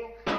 you.